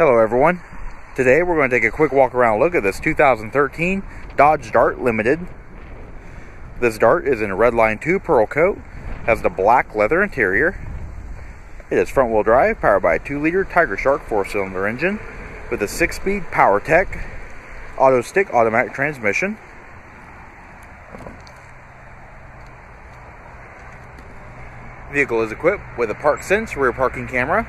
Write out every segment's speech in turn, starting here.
Hello everyone. Today we're going to take a quick walk around look at this 2013 Dodge Dart Limited. This Dart is in a Redline 2 pearl coat, has the black leather interior. It is front wheel drive powered by a 2 liter Tiger Shark 4 cylinder engine with a 6 speed PowerTech auto stick automatic transmission. Vehicle is equipped with a Park Sense rear parking camera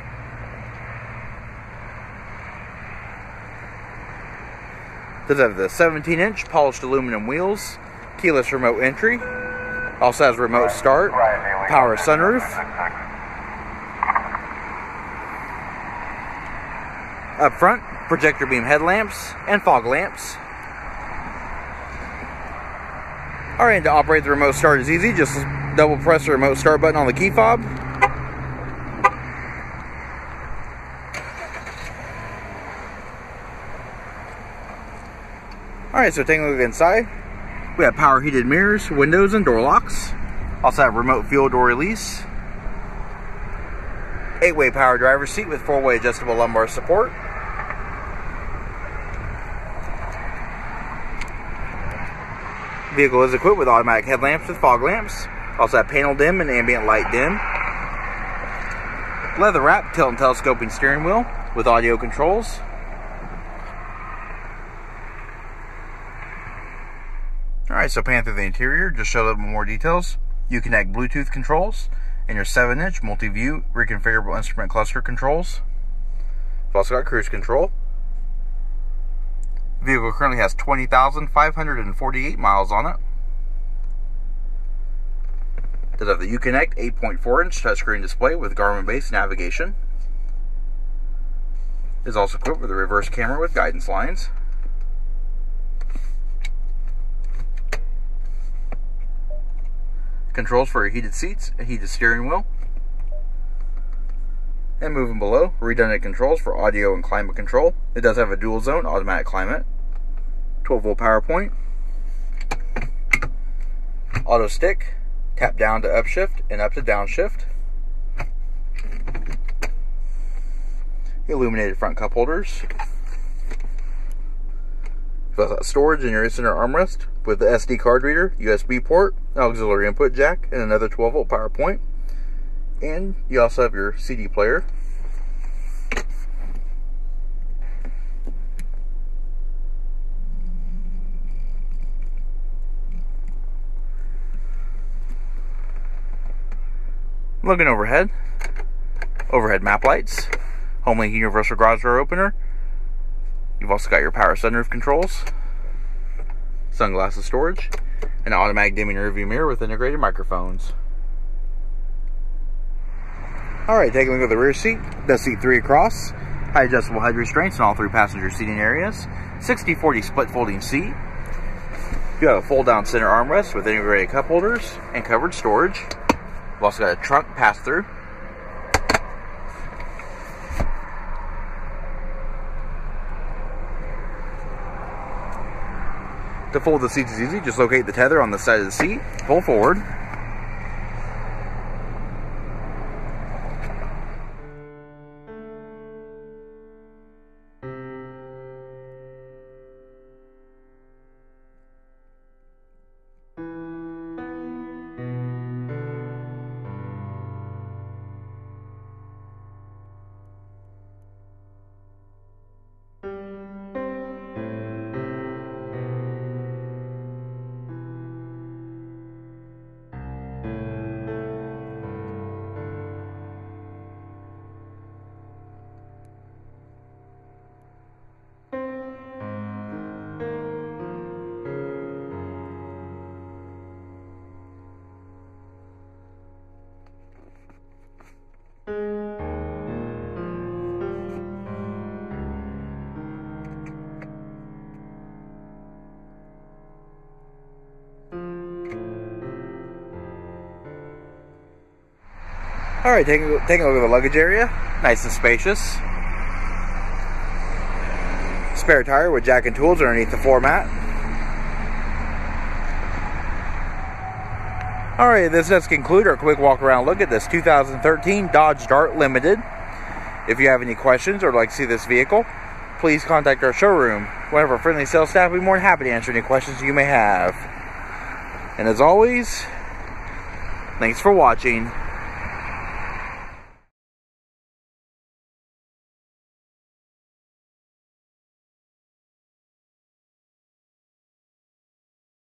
Does have the 17 inch polished aluminum wheels, keyless remote entry, also has remote start, power sunroof. Up front, projector beam headlamps and fog lamps. Alright, to operate the remote start is easy. Just double press the remote start button on the key fob. Alright, so taking a look inside, we have power heated mirrors, windows, and door locks. Also have remote fuel door release. 8-way power driver seat with 4-way adjustable lumbar support. Vehicle is equipped with automatic headlamps with fog lamps. Also have panel dim and ambient light dim. Leather wrap tilt and telescoping steering wheel with audio controls. Alright, so pan through the interior, just show a little more details. Uconnect Bluetooth controls and your 7-inch multi-view reconfigurable instrument cluster controls. You've also got cruise control. The vehicle currently has 20,548 miles on it. Does have the Uconnect 8.4 inch touchscreen display with Garmin based navigation. Is also equipped with a reverse camera with guidance lines. Controls for heated seats, a heated steering wheel. And moving below, redundant controls for audio and climate control. It does have a dual zone automatic climate. 12 volt power point. Auto stick, tap down to upshift and up to downshift. Illuminated front cup holders. Storage in your center armrest with the SD card reader, USB port, auxiliary input jack, and another 12 volt power point. And you also have your CD player. Looking overhead, overhead map lights, Homelink universal garage door opener. You've also got your power sunroof controls sunglasses storage, and automatic dimming rearview mirror with integrated microphones. Alright, taking a look at the rear seat. Does seat three across. High adjustable head restraints in all three passenger seating areas. 60-40 split folding seat. You have a fold down center armrest with integrated cup holders and covered storage. You've also got a trunk pass To fold the seats is easy. Just locate the tether on the side of the seat, pull forward, All right, taking, taking a look at the luggage area. Nice and spacious. Spare tire with jack and tools underneath the floor mat. All right, this does conclude our quick walk around look at this 2013 Dodge Dart Limited. If you have any questions or like to see this vehicle, please contact our showroom. One of our friendly sales staff will be more than happy to answer any questions you may have. And as always, thanks for watching.